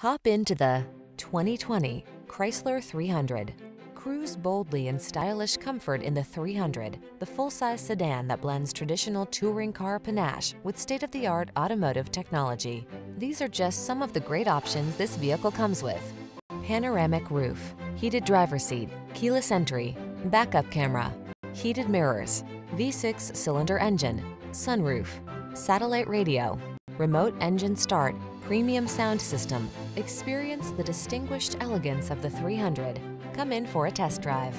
Hop into the 2020 Chrysler 300. Cruise boldly in stylish comfort in the 300, the full-size sedan that blends traditional touring car panache with state-of-the-art automotive technology. These are just some of the great options this vehicle comes with. Panoramic roof, heated driver seat, keyless entry, backup camera, heated mirrors, V6 cylinder engine, sunroof, satellite radio, remote engine start, premium sound system. Experience the distinguished elegance of the 300. Come in for a test drive.